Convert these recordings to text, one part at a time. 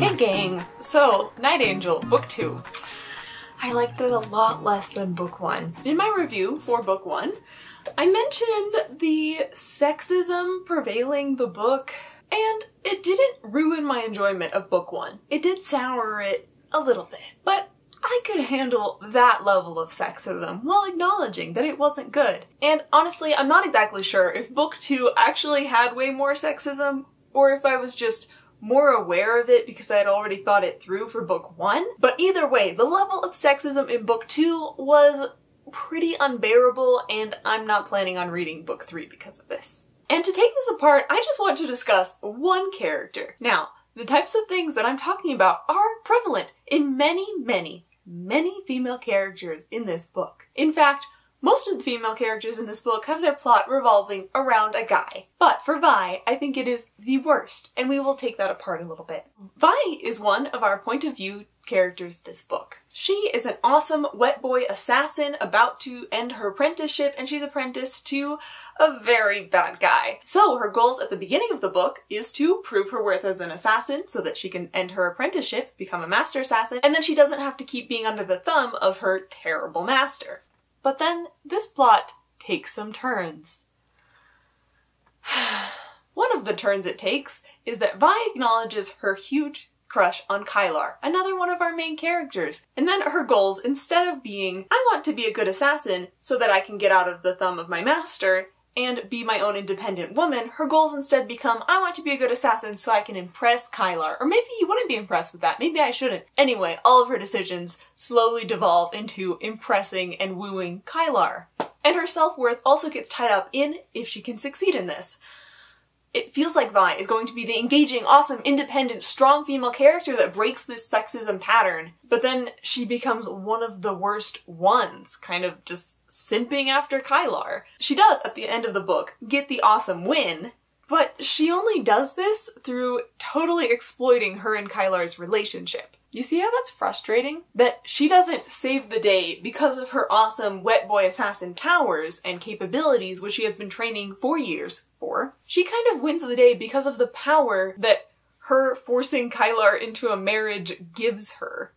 Hey gang! So, Night Angel, book two. I liked it a lot less than book one. In my review for book one, I mentioned the sexism prevailing the book, and it didn't ruin my enjoyment of book one. It did sour it a little bit, but I could handle that level of sexism while acknowledging that it wasn't good. And honestly, I'm not exactly sure if book two actually had way more sexism or if I was just more aware of it because I had already thought it through for book one. But either way, the level of sexism in book two was pretty unbearable and I'm not planning on reading book three because of this. And to take this apart, I just want to discuss one character. Now, the types of things that I'm talking about are prevalent in many, many, many female characters in this book. In fact, most of the female characters in this book have their plot revolving around a guy. But for Vi, I think it is the worst, and we will take that apart a little bit. Vi is one of our point of view characters this book. She is an awesome wetboy assassin about to end her apprenticeship and she's apprenticed to a very bad guy. So her goals at the beginning of the book is to prove her worth as an assassin so that she can end her apprenticeship, become a master assassin, and then she doesn't have to keep being under the thumb of her terrible master. But then this plot takes some turns. One of the turns it takes is that Vi acknowledges her huge crush on Kylar, another one of our main characters. And then her goals, instead of being, I want to be a good assassin so that I can get out of the thumb of my master, and be my own independent woman, her goals instead become, I want to be a good assassin so I can impress Kylar. Or maybe you wouldn't be impressed with that. Maybe I shouldn't. Anyway, all of her decisions slowly devolve into impressing and wooing Kylar. And her self-worth also gets tied up in if she can succeed in this it feels like Vi is going to be the engaging, awesome, independent, strong female character that breaks this sexism pattern. But then she becomes one of the worst ones, kind of just simping after Kylar. She does, at the end of the book, get the awesome win, but she only does this through totally exploiting her and Kylar's relationship. You see how that's frustrating? That she doesn't save the day because of her awesome wetboy assassin powers and capabilities which she has been training for years for. She kind of wins the day because of the power that her forcing Kylar into a marriage gives her.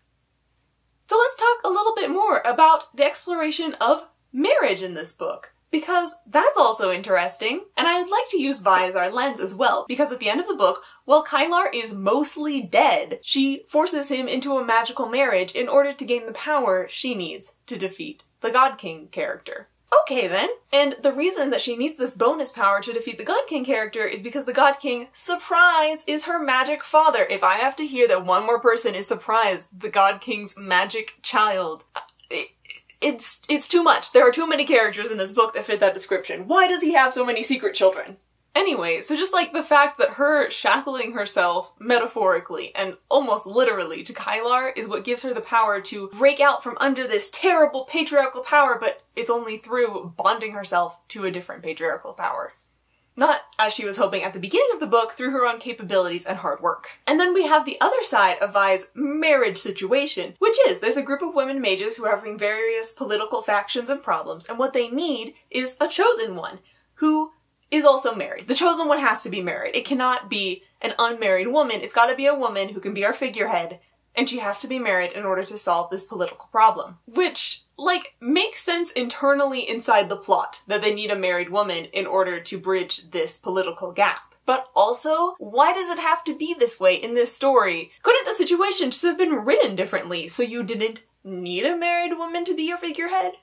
So let's talk a little bit more about the exploration of marriage in this book because that's also interesting. And I'd like to use Vi as our lens as well, because at the end of the book, while Kylar is mostly dead, she forces him into a magical marriage in order to gain the power she needs to defeat the God King character. Okay then. And the reason that she needs this bonus power to defeat the God King character is because the God King, surprise, is her magic father. If I have to hear that one more person is surprised, the God King's magic child, uh, it's it's too much. There are too many characters in this book that fit that description. Why does he have so many secret children? Anyway, so just like the fact that her shackling herself metaphorically and almost literally to Kylar is what gives her the power to break out from under this terrible patriarchal power, but it's only through bonding herself to a different patriarchal power. Not as she was hoping at the beginning of the book through her own capabilities and hard work. And then we have the other side of Vi's marriage situation, which is there's a group of women mages who are having various political factions and problems, and what they need is a chosen one who is also married. The chosen one has to be married. It cannot be an unmarried woman. It's gotta be a woman who can be our figurehead and she has to be married in order to solve this political problem. Which, like, makes sense internally inside the plot that they need a married woman in order to bridge this political gap. But also, why does it have to be this way in this story? Couldn't the situation just have been written differently so you didn't need a married woman to be your figurehead?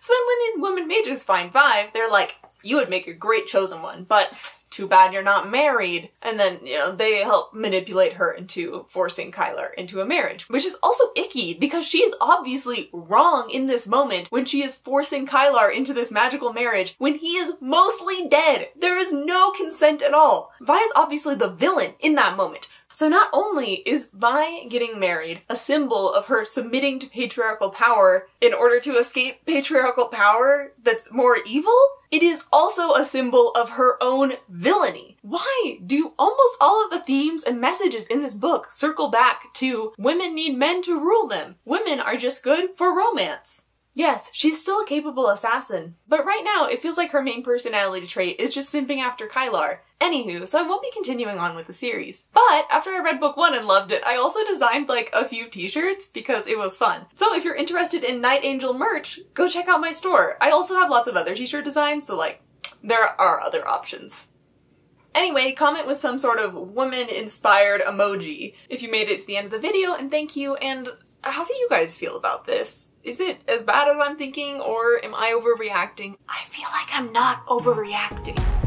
So then when these women mages find Vi, they're like, you would make a great chosen one, but too bad you're not married. And then, you know, they help manipulate her into forcing Kylar into a marriage, which is also icky because she is obviously wrong in this moment when she is forcing Kylar into this magical marriage when he is mostly dead. There is no consent at all. Vi is obviously the villain in that moment. So not only is Vi getting married a symbol of her submitting to patriarchal power in order to escape patriarchal power that's more evil, it is also a symbol of her own villainy. Why do almost all of the themes and messages in this book circle back to women need men to rule them? Women are just good for romance. Yes, she's still a capable assassin, but right now it feels like her main personality trait is just simping after Kylar. Anywho, so I won't be continuing on with the series. But after I read book one and loved it, I also designed like a few t-shirts because it was fun. So if you're interested in Night Angel merch, go check out my store. I also have lots of other t-shirt designs, so like, there are other options. Anyway, comment with some sort of woman-inspired emoji if you made it to the end of the video, and thank you, and how do you guys feel about this? Is it as bad as I'm thinking, or am I overreacting? I feel like I'm not overreacting.